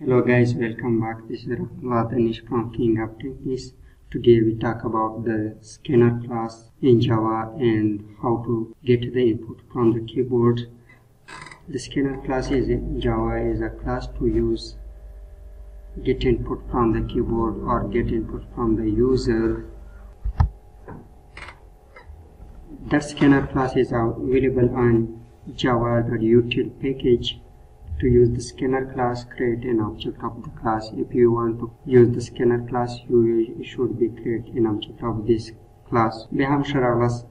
Hello guys, welcome back. This is Rahmat Anish from King Techniques. Today we talk about the scanner class in Java and how to get the input from the keyboard. The scanner class is in Java is a class to use get input from the keyboard or get input from the user. That scanner class is available on java.util package to use the scanner class create an object of the class if you want to use the scanner class you should be create an object of this class بیا هم ښه راغلاست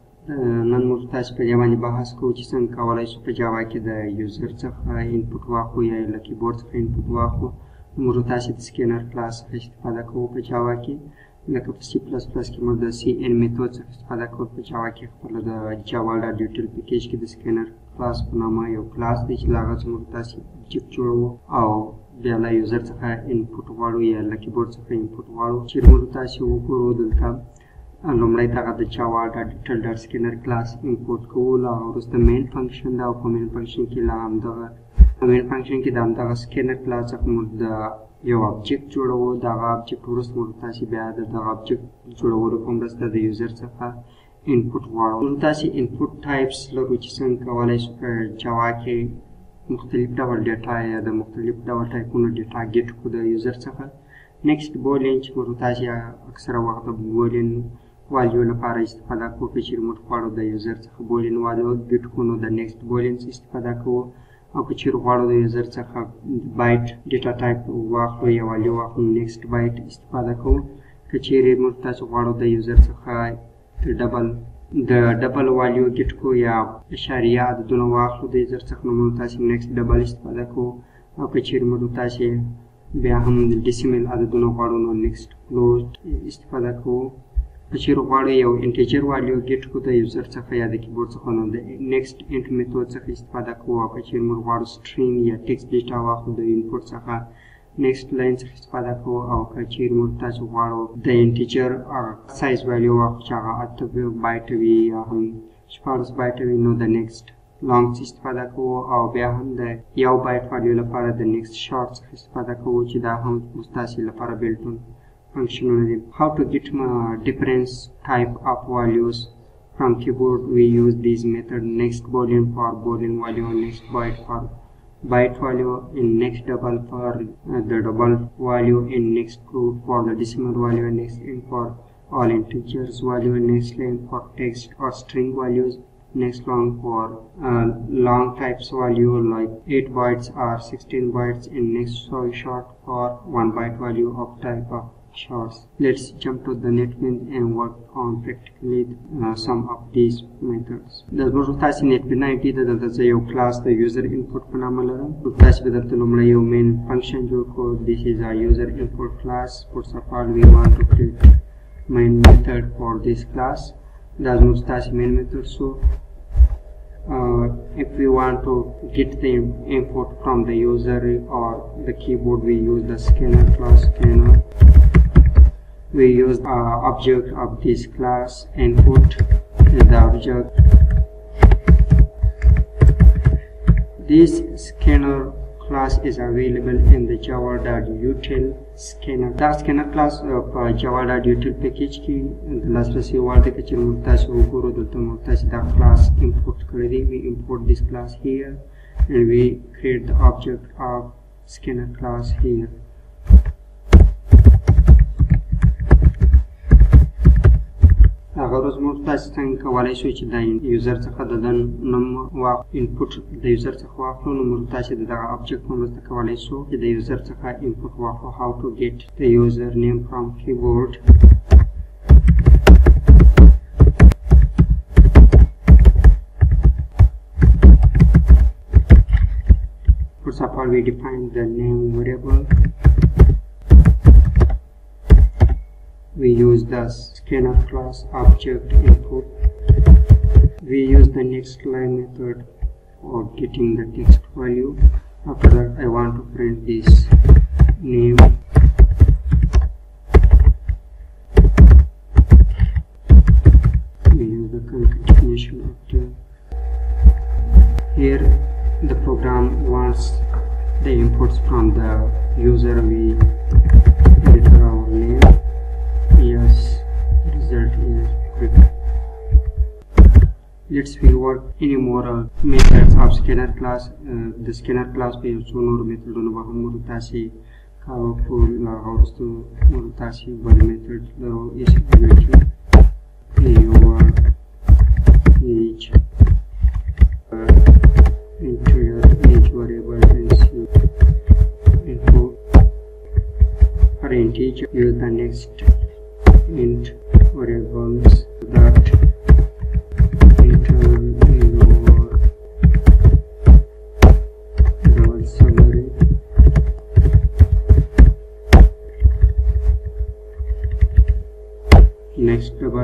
نن موږ تاسو په دې باندې بحث کوو چې څنګه کولی شو په جاوا کې د یوزر څخه انپوټ واخلو یا له کیبورډ څخه انپوټ واخلو موږ تاسو د سکینر کلاس څخه استفاده کوو په جاوا کې لکه په سی پلس پلس کې موږ د سی ان میثود څخه استفاده کوو په جاوا کې خپل د جاوا ډاټ یوټیل پیکیج کې د سکینر کلاس په نامه یو کلاس دی چې هغه موږ تاسو جیب جوړوو او بیا له یوزر څخه انپوټ غواړو یا له کیبورډ څخه انپوټ غواړو چې موږ تاسو وګورو دلته لومړی دغه د جاوا ډاټ ډیټل ډاټ سکینر کلاس امپورټ کول او وروسته مین فنکشن دا او په مین فنکشن کې لا همدغه په مین فنکشن کې د همدغه سکینر کلاس څخه موږ د یو آبجیکټ جوړوو دغه آبجیکټ وروسته موږ تاسو بیا د دغه آبجیکټ جوړولو په مرسته د یوزر څخه انپوټ غواړو موږ تاسو انپوټ ټایپس لرو چې څنګه کولای شو په جاوا کې مختلف ډول ډیټا یا د مختلف ډول ټایپونو ډیټا ګیټ کړو د یوزر څخه نیکسټ بولین چې موږ تاسو اکثره وخت د بولین والیو لپاره استفاده کوو چیرې موږ غواړو د یوزر څخه بولین والیو ګیټ کړو نو د نیکسټ بولین استفاده کوو او که چیرې غواړو د یوزر څخه بایټ ډیټا ټایپ واخلو یا والیو واخلو نیکسټ بایټ استفاده کوو که چیرې موږ تاسو غواړو د یوزر څخه ډبل د ډبل والیو ګیټ کو یا اشاریه عددونه واخلو د یوزر څخه نو موږ تاسو نیکسټ ډبل استفاده کوو او که چیرې موږ تاسو بیا هم د ډیسیمل عددونه غواړو نو نیکسټ کلوز استفاده کوو که چیرې غواړو یو انټیجر والیو ګیټ کو د یوزر څخه یا د کیبورډ څخه نو د نیکسټ انټ میثود څخه استفاده کوو او که چیرې موږ غواړو سټرینګ یا ټیکسټ ډیټا واخلو د انپوټ څخه نیکسټ لاین څخه استفاده کوو او که چیرې موږ تاسو غواړو د انټیجر سایز ویلیو واخلو چې هغه اته بایټ وي یا هم شپاړس بایټ وي نو د نیکسټ لانګ استفاده کوو او بیا هم د یو بایټ والیو لپاره د نیکسټ شارټ څخه استفاده کوو چې دا هم ستاسو لپاره بلټون how to get my different type of values from keyboard we use this method. Next boolean for boolean value next byte for byte value and next double for uh, the double value and next root for the decimal value and next int for all integers value and next length for text or string values next long for uh, long types value like 8 bytes or 16 bytes and next short for 1 byte value of type of shorts. Let's jump to the NetBeans and work on practically uh, some of these methods. դասբոշտասի NetBeans-ի դդածեյո class the user input փնամալը, դուտաս բդրտելումնա յո main function जो code, this is a user input class. First of all, we want to create main method for this class. Դասբոշտասի main method so uh, if we want to get the input from the user or the keyboard we use the scanner class scanner we use uh, object of this class and put the object. This scanner class is available in the java.util scanner. The scanner class of uh, java.util package ki lastlasi word ke chil we guru to murtash the class import kardi we import this class here and we create the object of scanner class here. هغه روز موږ تاسو څنګه کولای شو چې د یوزر څخه د دن نوم واخ انپوټ د یوزر څخه واخلو نو موږ تاسو د دغه آبجیکټ په مرسته کولای شو چې د یوزر څخه انپوټ واخلو. How to get the user name from keyboard. First of all, we define the name variable we use the scanner class object input. We use the next line method for getting the text value. After that I want to print this name. We use the concatenation after here. The program wants the inputs from the user. We let's we work any more uh, methods of scanner class uh, the scanner class पे सुनोर method no बाहर मुरतासी powerful la horstu murutassi body method lo is equation your each uh, into your each variable and see into current each use the next int variables that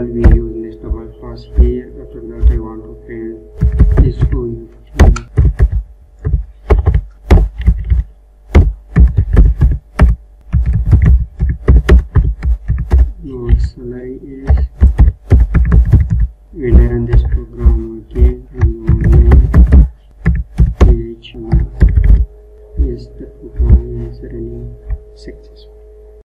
we use next double class here